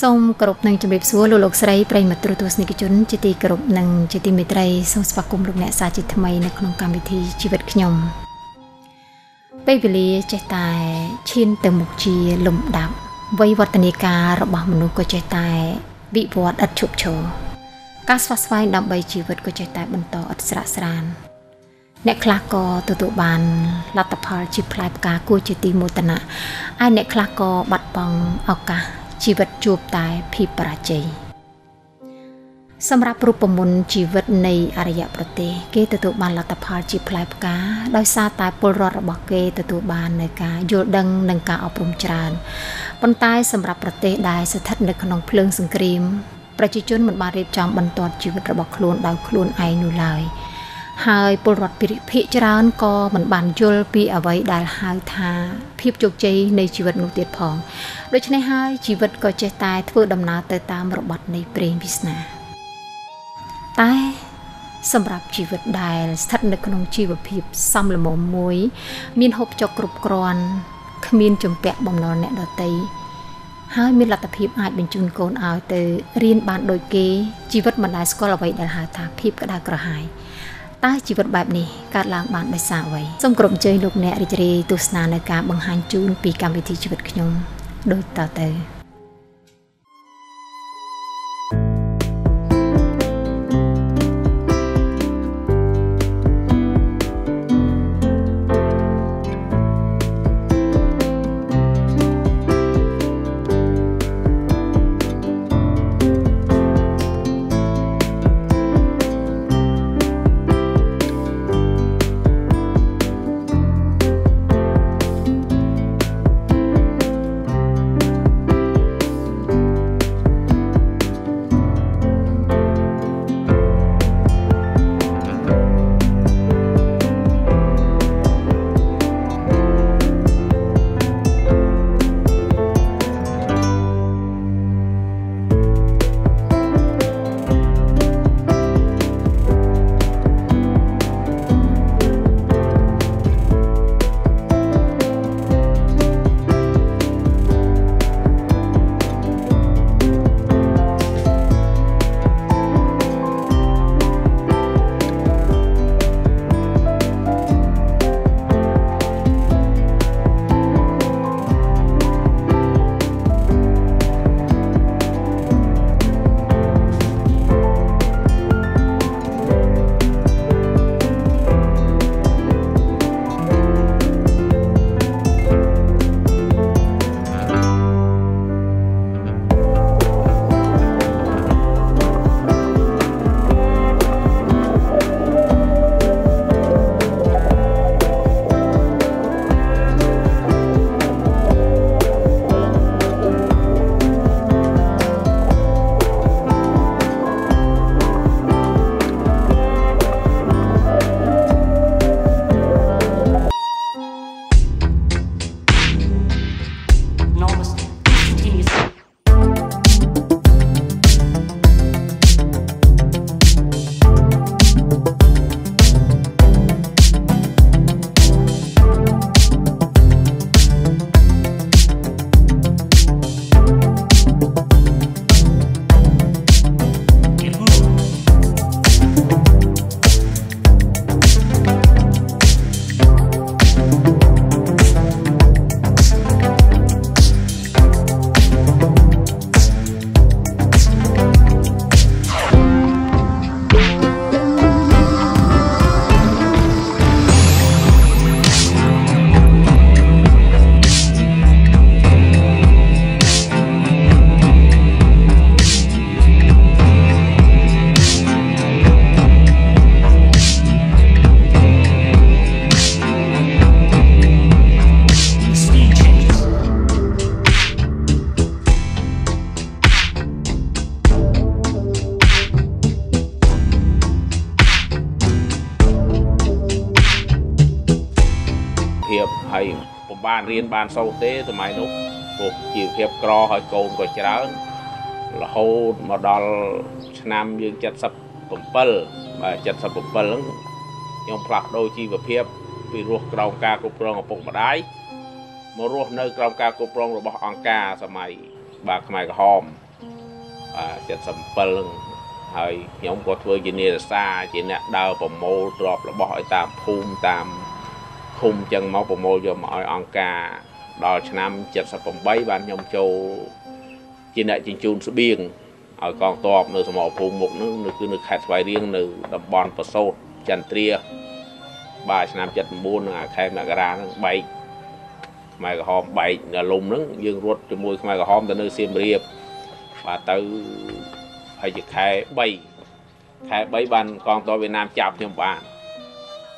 សូមគោរពនឹងជម្រាបសួរលោកលោកស្រីប្រិយមិត្តទស្សនិកជនជាទីគោរពនិងជាទីមេត្រីសូមស្វាគមន៍លោកអ្នកសាជាថ្មីនៅក្នុងកម្មវិធីជីវិតខ្ញុំពេលវេលាចេះតែឈានទៅមុខជាលំដាប់វ័យវឌ្ឍនាការរបស់មនុស្សក៏ចេះតែវិវត្តឥតឈប់ឈរការស្វាស្វែងដើម្បីជីវិតក៏ចេះតែបន្តឥតស្រាកស្រានអ្នកខ្លះក៏ទទួលបានលទ្ធផលជាផ្លែផ្កាគួរជាទីមោទនៈហើយអ្នកខ្លះក៏បាត់បង់ឱកាស ជីវិតជួបតែភាពបរាជ័យសម្រាប់រូបមន្តជីវិតនៃអរិយប្រទេសគេទទួលបានលទ្ធផលជាផ្លែផ្កាដោយសារតែពលរដ្ឋរបស់គេទទួលបាននៅការយល់ដឹងនិងការអប់រំច្រើនប៉ុន្តែសម្រាប់ប្រទេសដែលស្ថិតនៅក្នុងភ្លើងសង្គ្រាមប្រជាជនមិនបានរៀបចំបន្ទាត់ជីវិតរបស់ខ្លួនដោយខ្លួនឯងនោះឡើយ។ ហើយពលរដ្ឋភាគច្រើនក៏មិនបានយល់ពីអ្វីដែលហៅថាភាពជោគជ័យនៃជីវិតនោះទៀតផងដូច្នេះហើយជីវិតក៏ចេះតែធ្វើដំណើរទៅតាមរបត់នៃព្រេងវាសនាតែសម្រាប់ជីវិតដែលស្ថិតនៅក្នុងជីវភាពសំលមមមួយ មានហូបចុកគ្រប់គ្រាន់គ្មានជំពាក់បំណុលអ្នកដតីហើយមានលទ្ធភាពអាចបញ្ជូនកូនឲ្យទៅរៀនបានដូចគេជីវិតមិនដែលស្គាល់អ្វីដែលហៅថាភាពក្តៅក្រហាយ តើជីវិតបែបនេះកើតឡើងបានដោយសារអ្វីសូមគោរពអញ្ជើញលោកអ្នករីករាយទស្សនានៅការបង្ហាញជូនពីកម្មវិធីជីវិតខ្ញុំដូចតទៅ បានរៀនបានសូត្រទេសម័យនោះព្រោះជីវភាពក្រហើយកូនក៏ច្រើនរហូតមកដល់ឆ្នាំយើង77បាទ77ហ្នឹងខ្ញុំផ្លាស់ប្ដូរជីវភាពពីរស់ក្រោមការគ្រប់គ្រងឪពុកម្ដាយមករស់នៅក្រោមការគ្រប់គ្រងរបស់អង្គការសម័យបាទខ្មែរក្រហមបាទ77ហ្នឹងហើយខ្ញុំក៏ធ្វើជានារសាជាអ្នកដើរប្រមូលទ្រព្យរបស់ឲ្យតាមភូមិតាម ឃុំចឹងមកប្រមូលយកមកឲ្យអង្គការដល់ឆ្នាំ78បានខ្ញុំចូលជាអ្នកជញ្ជូនស្បៀងឲ្យកងទ័ពនៅសមរភូមិមុខនោះគឺនៅខេត្តស្វាយរៀងនៅតំបន់ប្រសោតចន្ទ្រាបាទឆ្នាំ79នឹងអាខែមករាហ្នឹងបែកខ្មែរក្រហមបែកនៅលំហ្នឹងយើងរត់ជាមួយខ្មែរក្រហមទៅនៅសៀមរាបបាទទៅហើយជាខែ3ខែ3បានកងទ័ពវៀតណាមចាប់ខ្ញុំបាន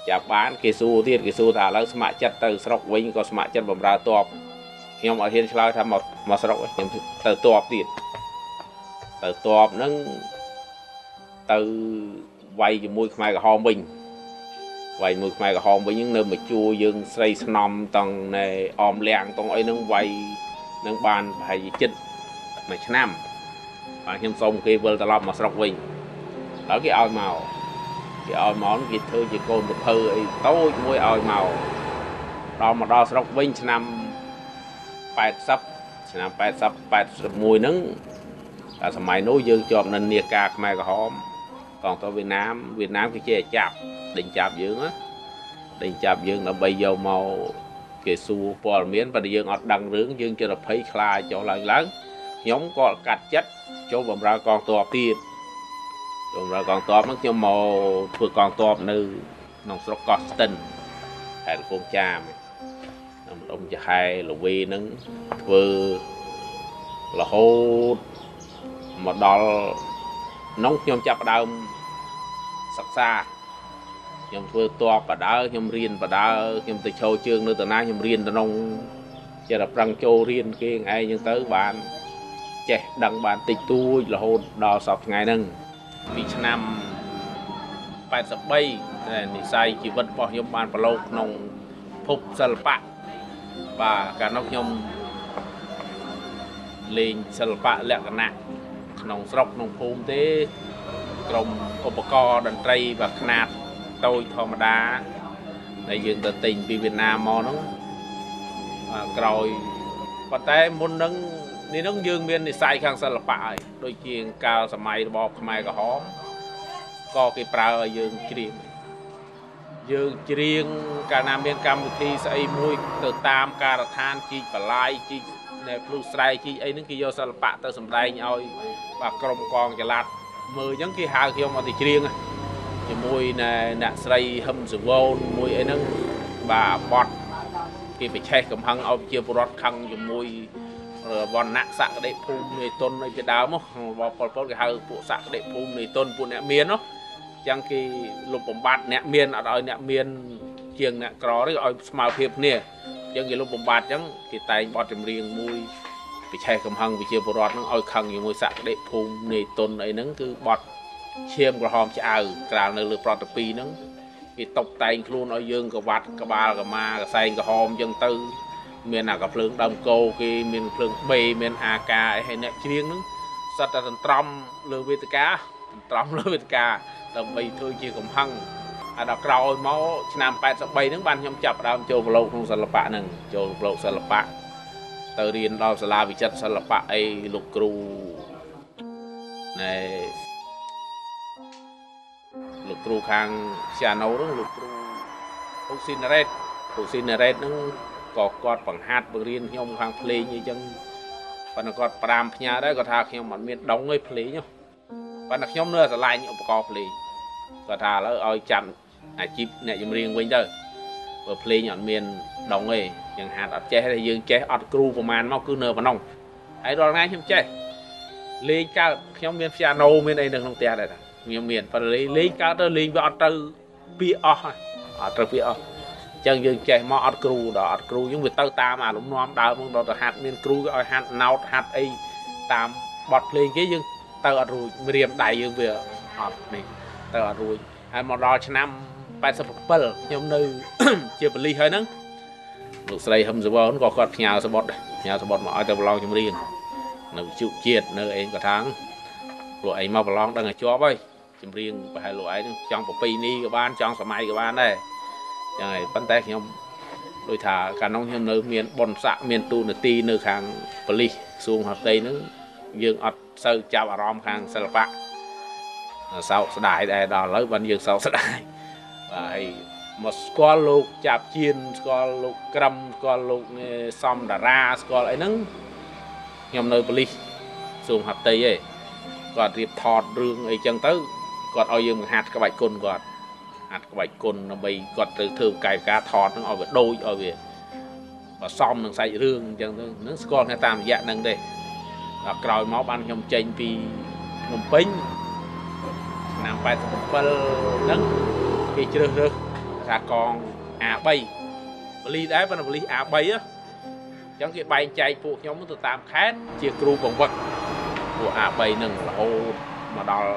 ចាប់បានគេសួរទៀតគេសួរថាឥឡូវស្ម័គ្រចិត្តទៅស្រុកវិញក៏ស្ម័គ្រចិត្តបម្រើទ័ពខ្ញុំអត់ហ៊ានឆ្លើយថាមកមកស្រុកខ្ញុំទៅទ័ពទៀតទៅទ័ពហ្នឹងទៅវាយជាមួយខ្មែរក្រហមវិញវាយមួយខ្មែរក្រហមវិញហ្នឹងនៅមកជួយើងស្រីស្នំតង់ណែអមលៀងតង់អីហ្នឹងវាយនឹងបានប្រហែលជាចិត្តមួយឆ្នាំបាទខ្ញុំសូមគេវិលត្រឡប់មកស្រុកវិញដល់គេឲ្យមក គេឲ្យមកគេធ្វើជាកូនប្រភើអីតូចមួយឲ្យមកដល់មកដល់ស្រុកវិញឆ្នាំ80ឆ្នាំ80 81ហ្នឹងតែសម័យនោះយើងជាប់និន្នាការខ្មែរក្រហមកងទ័ពវៀតណាមវៀតណាមគេចេះចាប់ដេញចាប់យើងណាដេញចាប់យើងដើម្បីយកមកគេសួរព័ត៌មានប៉ុន្តែយើងអត់ដឹងរឿងយើងជិត20ខ្លាចចុះឡើងឡើងខ្ញុំក៏កាត់ចិត្តចូលបម្រើកងទ័ពទៀត ចូលបម្រើកងទ័ពហ្នឹងខ្ញុំមកធ្វើកងទ័ពនៅក្នុងស្រុកកោះស្ទឹនខេត្តកំពង់ចាមនៅម្ដុំចាហែលវេហ្នឹងធ្វើរហូតមកដល់នោះខ្ញុំចាប់ដើមសិក្សាខ្ញុំធ្វើតបបដើខ្ញុំរៀនបដើខ្ញុំទៅឈោជើងនៅតាណាខ្ញុំរៀនទៅក្នុងចេះតែប្រឹងចូលរៀនគេឯងចឹងទៅបានចេះដឹងបានតិចតួចរហូតដល់សពថ្ងៃហ្នឹង ពីឆ្នាំ83តែនិស័យជីវិតរបស់ខ្ញុំបានប្រឡូកក្នុងភពសិល្បៈបាទកាលនោះខ្ញុំលេងសិល្បៈលក្ខណៈក្នុងស្រុកក្នុងភូមិទេក្រុមឧបករណ៍តន្ត្រីបាទខ្នាតតូចធម្មតាដែលយើងទៅទិញពីវៀតណាមមកហ្នឹងក្រោយប៉ុន្តែមុនហ្នឹង នេះហ្នឹងយើងមាននិស័យខាងសិល្បៈហើយដូចជាកាលសម័យរបបខ្មែរក្រហមក៏គេប្រើឲ្យយើងច្រៀងយើងច្រៀងកាលណាមានកម្មវិធីស្អីមួយទៅតាមការដ្ឋានជីកបលាយជីកនៅភ្លុះស្រែជីកអីហ្នឹងគេយកសិល្បៈទៅសម្ដែងឲ្យបាទក្រុមកងចល័តមើលអញ្ចឹងគេហៅខ្ញុំមកទៅច្រៀងជាមួយអ្នកស្រីហឹមសវូនមួយអីហ្នឹងបាទបត់គេបិឆេះកំហឹងឲ្យជាពលរដ្ឋខឹងជាមួយ វណ្ណៈសក្តិភូមិនៃតុនអីពីដើមមកប៉ុលប៉ុលគេហៅពួកសក្តិភូមិនៃតុនពួកអ្នកមាននោះចឹងគេលុបបំបត្តិអ្នកមានអត់ឲ្យអ្នកមានជាងអ្នកក្រទេឲ្យស្មើភាពគ្នាចឹងគេលុបបំបត្តិចឹងគេតែងបទចម្រៀងមួយពិឆេះកំហឹងវិជាពរដ្ឋនឹងឲ្យខឹងជាមួយសក្តិភូមិនៃតុនអីហ្នឹងគឺបទឈាមក្រហមឆ្អៅក្រាលនៅលើប្រតិពីហ្នឹងគេតុបតែងខ្លួនឲ្យយើងកវ៉ាត់ក្បាលកម៉ាកសែងក្រហមចឹងទៅ មានអាកាភ្លើងដើមកោគេមានភ្លើងបេមានអាកាអីហើយអ្នកច្រៀងហ្នឹងសត្វតែតន្ត្រំលើវេទិកាតន្ត្រំលើវេទិកាដើម្បីធ្វើជាកំហឹងអាដល់ក្រោយមកឆ្នាំ83ហ្នឹងបានខ្ញុំចាប់ដើមចូលប្រឡូកក្នុងសិល្បៈហ្នឹងចូលប្រឡូកសិល្បៈទៅរៀនដល់សាលាវិចិត្រសិល្បៈអីលោកគ្រូណែលោកគ្រូខាង piano ហ្នឹងលោកគ្រូអុកស៊ីណារ៉េតអុកស៊ីណារ៉េតហ្នឹង ក៏គាត់បង្ហាត់បង្រៀនខ្ញុំខាងភ្លេងអីចឹងប៉ុន្តែគាត់ប្រាំផ្ញើដែរគាត់ថាខ្ញុំអត់មានដងទេភ្លេងប៉ុន្តែខ្ញុំនៅស្រឡាញ់ឧបករណ៍ភ្លេងគាត់ថាឥឡូវឲ្យចាំអាជីពអ្នកចម្រៀងវិញទៅបើភ្លេងអត់មានដងទេយ៉ាងហាត់អត់ចេះទេយើងចេះអត់គ្រូប្រមាណមកគឺនៅប៉ុណ្ណឹងហើយរាល់ថ្ងៃខ្ញុំចេះលេងកើតខ្ញុំមាន piano មានអីនៅក្នុងផ្ទះដែរតាខ្ញុំមានប៉ុន្តែលេងកើតទៅលេងវាអត់ទៅពីអស់អត់ទៅពីអស់ ចឹងយើងចេះមកអត់គ្រូដល់អត់គ្រូយើងវាទៅតាមអាលំនាំដើមមកដល់ទៅហាត់មានគ្រូគេឲ្យហាត់ណោតហាត់អីតាមបទភ្លេងគេយើងទៅអត់រួចរៀមដៃយើងវាអត់នេះទៅអត់រួចហើយមកដល់ឆ្នាំ87ខ្ញុំនៅជាបលិសហើយហ្នឹងលោកស្រីហឹមសវនក៏គាត់ផ្ញើសបុតផ្ញើសបុតមកឲ្យទៅប្រឡងចម្រៀងនៅវិទ្យុជាតិនៅអីក៏ថាលោកឯងមកប្រឡងដឹងឲ្យជាប់ហើយចម្រៀងប្រហែលលោកឯងចង់ប្រពៃនេះក៏បានចង់សម័យក៏បានដែរចឹង ហើយប៉ុន្តែខ្ញុំដូចថាកាលនោះខ្ញុំនៅមានប៉ុនស័កមានទូនាទីនៅខាងប៉ូលីសសួងហត្ថីហ្នឹងយើងអត់សូវចាប់អារម្មណ៍ខាងសិល្បៈសោកស្ដាយដែរដល់ឥឡូវបានយើងសោកស្ដាយបាទហើយមកស្គាល់លោកចាប់ជៀនស្គាល់លោកក្រឹមស្គាល់លោកសំតារាស្គាល់អីហ្នឹងខ្ញុំនៅប៉ូលីសសួងហត្ថីឯងគាត់រៀបថតរឿងអីចឹងទៅគាត់ឲ្យយើងបង្ហាត់ក្បាច់គុណគាត់ ហាត់ក្បាច់គុណដើម្បីគាត់ទៅធ្វើកាយវិការថតហ្នឹងឲ្យវាដូចឲ្យវាបើសមនឹងសាច់រឿងអញ្ចឹងទៅនឹងស្គាល់គ្នាតាមរយៈហ្នឹងទេដល់ក្រោយមកបានខ្ញុំចេញពីភ្នំពេញឆ្នាំ87ហ្នឹងគេជ្រើសរើសថាកង A3 បលីដែរប៉ុន្តែបលី A3 អញ្ចឹងគេបែងចែកពួកខ្ញុំទៅតាមខេត្តជាគ្រូបង្វឹកពួក A3 ហ្នឹងរហូតមកដល់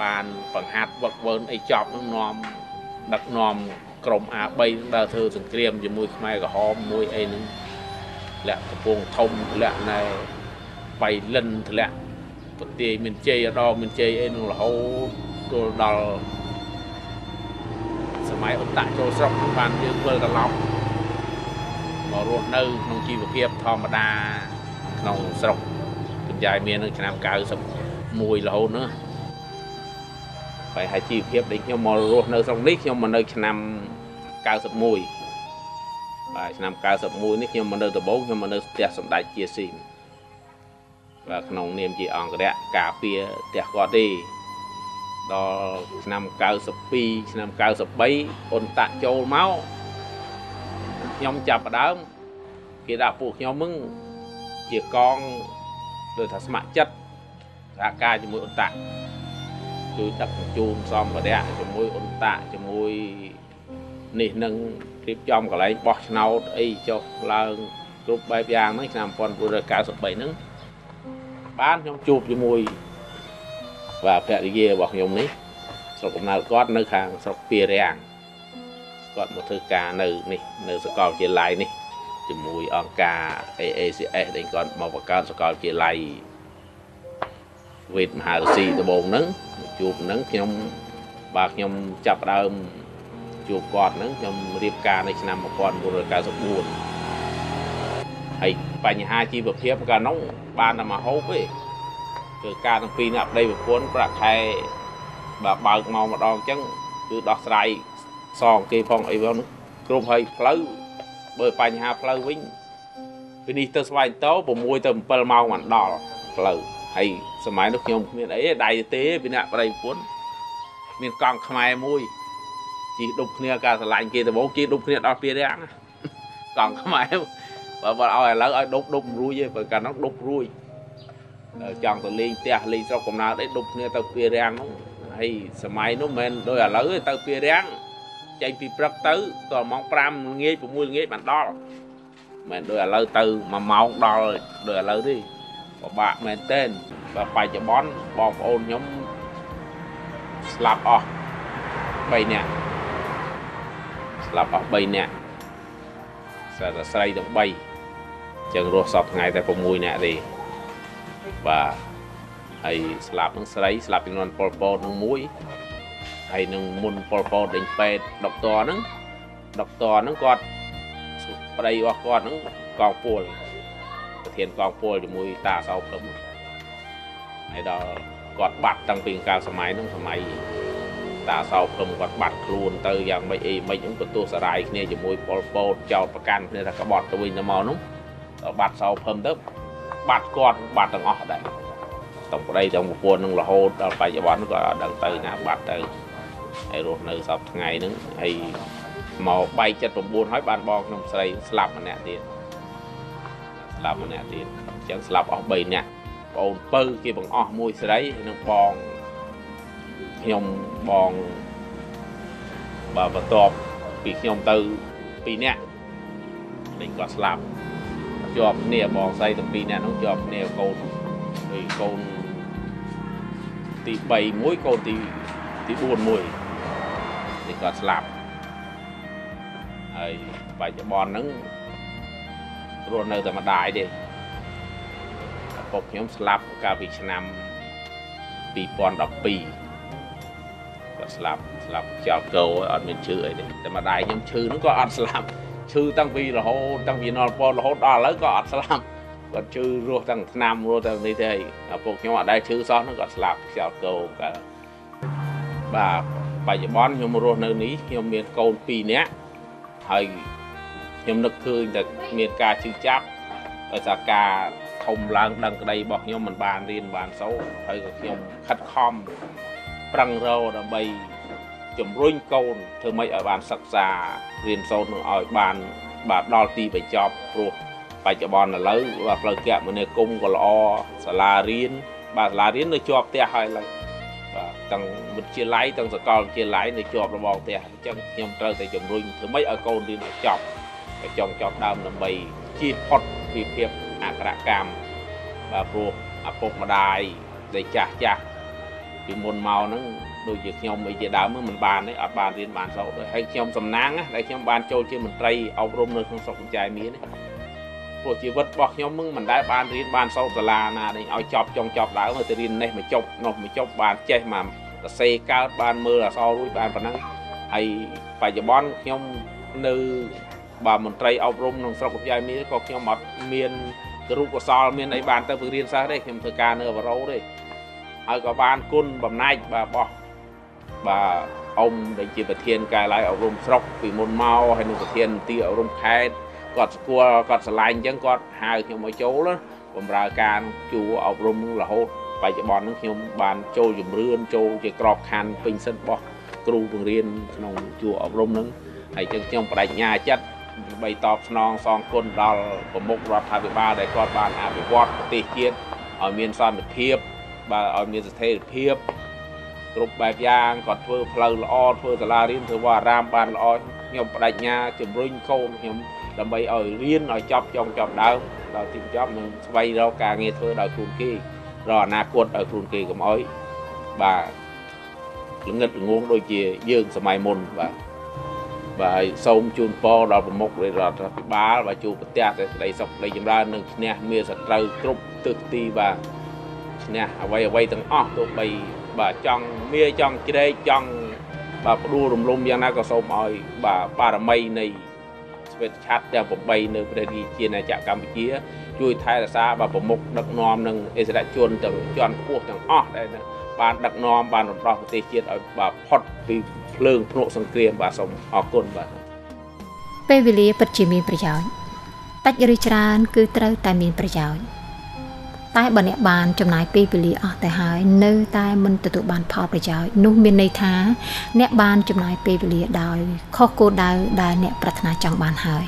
បានបង្ហាត់វឹកវើអីចប់នឹងនាំដឹកនាំក្រុម A3 ដើរធ្វើសង្គ្រាមជាមួយខ្មែរក្រហមមួយអីហ្នឹងធ្លាក់កំពង់ធំធ្លាក់ណែបៃលិនធ្លាក់ប្រទាយមានជ័យអដមានជ័យអីនឹងរហូតទល់ដល់សម័យអន្តៈចូលស្រុកបានយើងវិលត្រឡប់មករស់នៅក្នុងជីវភាពធម្មតាក្នុងស្រុកកញ្ចាយមាននៅឆ្នាំ91រហូត nữa ហើយហើយជីវភាពដែលខ្ញុំមករស់នៅស្រុកនេះខ្ញុំមកនៅឆ្នាំ91បាទឆ្នាំ91នេះខ្ញុំមកនៅដំបូងខ្ញុំមកនៅផ្ទះសម្ដេចជាស៊ីមបាទក្នុងនាមជាអង្គរៈការពារផ្ទះគាត់ទេដល់ឆ្នាំ92ឆ្នាំ93អ៊ុនតាក់ចូលមកខ្ញុំចាប់ផ្ដើមគេដាក់ពួកខ្ញុំនឹងជាកងដូចថាស្ម័គ្រចិត្តសហការជាមួយអ៊ុនតាក់ ជួយដឹកជញ្ជូនសម្ភារៈជាមួយអ៊ុនតាក់ជាមួយនេះនឹងរៀបចំកន្លែងបោះឆ្នោតអីចុះឡើងគ្រប់បែបយ៉ាងហ្នឹងឆ្នាំ1993ហ្នឹងបានខ្ញុំជួបជាមួយបាទភរិយារបស់ខ្ញុំនេះស្រុកកំណើតគាត់នៅខាងស្រុកពីរាំងគាត់មកធ្វើការនៅនេះនៅសាកលវិទ្យាល័យនេះជាមួយអង្គការ AACS ដែលគាត់មកបង្កើតសាកលវិទ្យាល័យវេទមហារស៊ីដំបងហ្នឹង ជួបហ្នឹងខ្ញុំបាទខ្ញុំចាប់ដើមជួបគាត់ហ្នឹងខ្ញុំរៀបការនៅឆ្នាំ1994ហើយបញ្ហាជីវភាពកាលនោះបានតែមកហូបទេគឺការទាំងពីរនេះអប្តីប្រពន្ធប្រាក់ខែបើបើកមកម្ដងអញ្ចឹងគឺដោះស្រាយសងគេផងអីផងគ្រប់ហើយផ្លូវបើបញ្ហាផ្លូវវិញពីនេះទៅស្វែងតោ6ទៅ7ម៉ោងមិនដល់ផ្លូវ ហើយសម័យនោះខ្ញុំគ្មានអីដៃទេពីអ្នកប្តីប្រពន្ធមានកង់ខ្មែរមួយជីដប់គ្នាការឆ្លាញ់គេដំបូងជីដប់គ្នាដល់ពីរាំងកង់ខ្មែរបើបើឲ្យឥឡូវឲ្យដប់ដប់រួយទេបើកាលនោះដប់រួយចង់ទៅលេងផ្ទះលេងស្រុកកំណើតអីដប់គ្នាទៅពីរាំងនោះហើយសម័យនោះមិនមែនដូចឥឡូវទេទៅពីរាំងចេញពីព្រឹកទៅដល់ម៉ោង5ល្ងាច6ល្ងាចបានដល់មិនដូចឥឡូវទៅ1ម៉ោងដល់ដូចឥឡូវទេ ពិបាកមែនទែនបើបច្ចុប្បន្នបងប្អូនខ្ញុំស្លាប់អស់3នាក់ស្លាប់អស់3នាក់ស្រីតែស្រីទាំង3ចឹងរស់សពថ្ងៃតែ6នាក់ទេបាទហើយស្លាប់នឹងស្រីស្លាប់ពីនួនប៉ុលពតនឹងមួយហើយនឹងមុនប៉ុលពតដេញពេទ្យដុកទ័រហ្នឹងដុកទ័រហ្នឹងគាត់ប្តីរបស់គាត់ហ្នឹងកងពល ប្រធានកងពលជាមួយតាសោព្រំហើយដល់គាត់បាត់តាំងពីកាលសម័យហ្នឹងសម័យតាសោព្រំគាត់បាត់ខ្លួនទៅយ៉ាងម៉េចអីម៉េចហ្នឹងក៏ទោះសារាយគ្នាជាមួយប៉ុលពតចោតប្រកាន់គ្នាថាក្បត់ទៅវិញទៅមកហ្នឹងដល់បាត់សោព្រំទៅបាត់គាត់បាត់ទាំងអស់ដែរទាំងប្តីទាំងប្រពន្ធនឹងរហូតដល់បច្ចុប្បន្នក៏អត់ដឹងទៅណាបាត់ទៅហើយរស់នៅសពថ្ងៃហ្នឹងហើយមកបែក79ហើយបានបងខ្ញុំស្រីស្លាប់ម្នាក់ទៀត ស្លាប់ម្នាក់ទៀតអញ្ចឹងស្លាប់អស់3នាក់បងអូនពៅគេបង្អស់មួយស្រីនិងបងខ្ញុំបងបើបន្ទាប់ពីខ្ញុំទៅ2នាក់លេងគាត់ស្លាប់ជាប់គ្នាបងស្រីទាំងពីរនាក់នោះជាប់គ្នាកូនហើយកូនទី3មួយកូនទីទី4មួយនេះគាត់ស្លាប់ហើយបច្ចុប្បន្នហ្នឹង រស់នៅតែម្ដាយទេពុកខ្ញុំស្លាប់កាលពីឆ្នាំ2012គាត់ស្លាប់ស្លាប់ខ្យល់កោអត់មានឈឺអីទេតែម្ដាយខ្ញុំឈឺហ្នឹងក៏អត់ស្លាប់ឈឺតាំងពីរហូតតាំងពីនល់ពតរហូតដល់ឥឡូវក៏អត់ស្លាប់គាត់ឈឺរស់ទាំងឆ្នាំរស់ទាំងនេះទេឪពុកខ្ញុំអត់ដែលឈឺសោះហ្នឹងគាត់ស្លាប់ខ្យល់កោកាលបាទបច្ចុប្បន្នខ្ញុំរស់នៅនេះខ្ញុំមានកូន2នាក់ហើយ ខ្ញុំនឹកឃើញតែមានការជឿចាប់ដោយសារការធំឡើងដឹងក្តីរបស់ខ្ញុំមិនបានរៀនបានសូត្រហើយក៏ខ្ញុំខិតខំប្រឹងរកដើម្បីជំរុញកូនធ្វើម៉េចឲ្យបានសិក្សារៀនសូត្រនឹងឲ្យបានបាទដល់ទីបញ្ចប់ព្រោះបច្ចុប្បន្នឥឡូវបាទផ្លូវគមនាគមន៍ក៏ល្អសាលារៀនបាទសាលារៀននៅជាប់ផ្ទះហើយឡើយបាទទាំងវិទ្យាល័យទាំងសាកលវិទ្យាល័យនៅជាប់របងផ្ទះអញ្ចឹងខ្ញុំត្រូវតែជំរុញធ្វើម៉េចឲ្យកូនរៀនឲ្យចប់ឲ្យ ចង់ចប់ដើមដើម្បីជៀសផុតពីភាពអក្ខរកម្មបាទព្រោះឪពុកម្ដាយដែលចាស់ចាស់ពីមុនមកហ្នឹងដូចជាខ្ញុំអីជាដើមមិនបានទេអត់បានរៀនបានសូត្រទេហើយខ្ញុំសំណាងដែលខ្ញុំបានចូលជាមន្ត្រីអប់រំនៅក្នុងស្រុកបញ្ចាយមានព្រោះជីវិតរបស់ខ្ញុំមិនមិនដែលបានរៀនបានសូត្រសាលាណានេះឲ្យចប់ចុងចប់ដើមទៅរៀននេះមកចប់នោះមកចប់បានចេះមកសរសេរកើតបានមើលអក្សររួចបានប៉ុណ្ណឹងហើយបច្ចុប្បន្នខ្ញុំនៅ បាទមន្ត្រីអប់រំក្នុងស្រុកវិទ្យាមានក៏ខ្ញុំអត់មានរូបកសលមានអីបានទៅពង្រៀនសិស្សទេខ្ញុំធ្វើការនៅអវរោទេហើយក៏បានគុណបំណាច់បាទបោះបាទអ៊ំដែលជាប្រធានកែឡាយអប់រំស្រុកពីមុនមកហើយនឹងប្រធានទីអប់រំខេត្តគាត់ស្គាល់គាត់ឆ្លាញ់អញ្ចឹងគាត់ហៅខ្ញុំមកចូលបម្រើការជួអប់រំរហូតបច្ចុប្បន្នហ្នឹងខ្ញុំបានចូលជំរឿនចូលជាក្របខ័ណ្ឌពេញសិនរបស់គ្រូបង្រៀនក្នុងជួអប់រំហ្នឹងហើយចឹងខ្ញុំបដិញ្ញាចិត្ត ដើម្បីតបស្នងសងគុណដល់ប្រមុខរដ្ឋាភិបាលដែលគាត់បានអភិវឌ្ឍប្រទេសជាតិឲ្យមានសន្តិភាពបាទឲ្យមានស្ថិរភាពគ្រប់បែបយ៉ាងគាត់ធ្វើផ្លូវល្អធ្វើសាលារៀនធ្វើវត្តអារាមបានល្អខ្ញុំបដិញ្ញាជំរុញកូនខ្ញុំដើម្បីឲ្យរៀនឲ្យចប់ចុងចប់ដើមដល់ទីបញ្ចប់នឹងស្វែងរកការងារធ្វើដោយខ្លួនគេរកអនាគតឲ្យខ្លួនគេកុំអោយបាទល្ងិតល្ងងដូចជាយើងសម័យមុនបាទ បាទហើយសូមជូនពរដល់ប្រមុខរដ្ឋាភិបាលបាទជួបប្រទះតែក្តីសុខក្តីចម្រើននិងឈ្នះមានសត្រូវគ្រប់ទិសទីបាទឈ្នះអ្វីអ្វីទាំងអស់ទោះបីបាទចង់មានចង់ជ្រែកចង់បាទផ្ដួលរំលំយ៉ាងណាក៏សូមឲ្យបាទបារមីនៃស្វេតឆ័ត្រទាំង8នៅប្រទេសជាណាចក្រកម្ពុជា ជួយថែរក្សាបាទប្រមុខដឹកនាំនិងអិសរាជជនទាំងជាន់ខ្ពស់ទាំងអស់ដែល បានដឹកនាំបានរំដោះប្រទេសជាតិឲ្យបាទផុតពីភ្លើងភ្នក់សង្គ្រាមបាទសូមអរគុណបាទពេលវេលាពិតជាមានប្រយោជន៍តិចឬច្រើន គឺត្រូវតែមានប្រយោជន៍តែបើអ្នកបានចំណាយពេលវេលាអស់ទៅហើយនៅតែមិនទទួលបានផលប្រយោជន៍នោះមានន័យថា អ្នកបានចំណាយពេលវេលាដោយខុសគោលដៅដែលអ្នកប្រាថ្នាចង់បានហើយ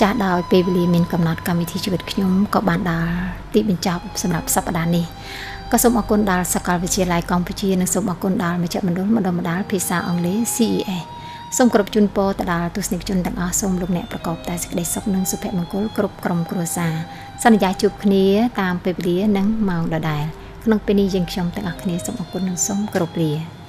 ចាស់ដោយពេលវេលាមានកំណត់កម្មវិធីជីវិតខ្ញុំក៏បានដល់ទីបញ្ចប់សម្រាប់សប្តាហ៍នេះ ក៏សូមអរគុណដល់សាកលវិទ្យាល័យកម្ពុជានិងសូមអរគុណដល់មជ្ឈមណ្ឌលបណ្ដុះបណ្ដាលភាសាអង់គ្លេស CES សូមគោរពជូនពរទៅដល់ទស្សនិកជនទាំងអស់សូមលោកអ្នកប្រកបតែសេចក្តីសុខនិងសុភមង្គលគ្រប់ក្រុមគ្រួសារសន្យាជួបគ្នាតាមពេលវេលានិងម៉ោងដដែលក្នុងពេលនេះយើងខ្ញុំទាំងអស់គ្នាសូមអរគុណនិងសូមគោរពលា